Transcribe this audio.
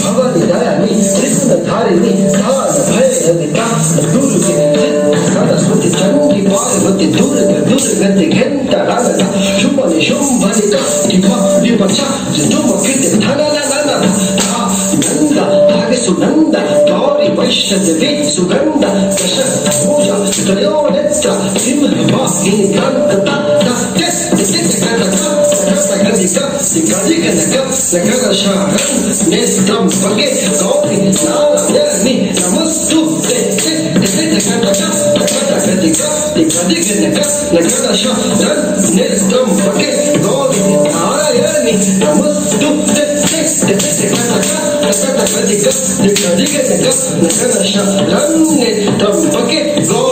भवनिदायिनि कृष्णधारिणि भयदिता दुर्गे सरस्वति चण्डि पार्वति दुर्ग दुर्गति घण्टा लागता शुभनि शुम्भनिका दिवा विपक्षा दुमकृति धनननन नन्द धागसु नन्द गौरि वैष्णवे सुगन्ध दश भूषा त्रयोनेत्र सिंह वा एकान्तता sikap dikajikan dekat segala syarat Nestam sebagai kauli salamnya ni Namastu dekat dekat dekat dekat dekat dekat dekat dikajikan dekat segala syarat Nestam sebagai kauli salamnya ni Namastu dekat dekat dekat dekat dekat dekat dekat dekat dekat dekat dekat dekat dekat dekat dekat dekat dekat dekat dekat